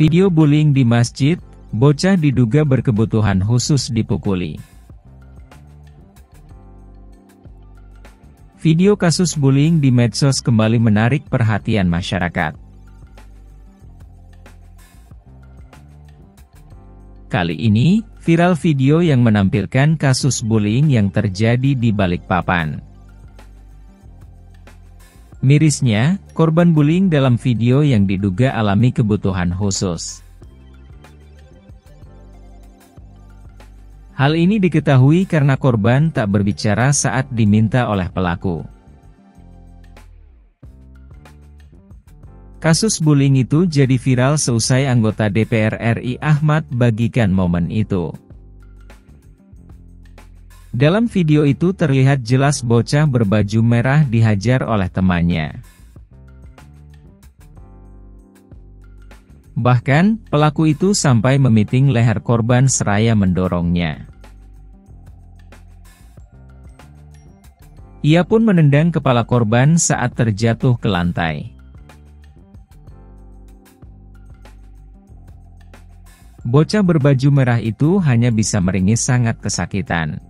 Video bullying di masjid, bocah diduga berkebutuhan khusus dipukuli. Video kasus bullying di medsos kembali menarik perhatian masyarakat. Kali ini, viral video yang menampilkan kasus bullying yang terjadi di Balikpapan. Mirisnya, korban bullying dalam video yang diduga alami kebutuhan khusus. Hal ini diketahui karena korban tak berbicara saat diminta oleh pelaku. Kasus bullying itu jadi viral seusai anggota DPR RI Ahmad bagikan momen itu. Dalam video itu terlihat jelas bocah berbaju merah dihajar oleh temannya. Bahkan, pelaku itu sampai memiting leher korban seraya mendorongnya. Ia pun menendang kepala korban saat terjatuh ke lantai. Bocah berbaju merah itu hanya bisa meringis sangat kesakitan.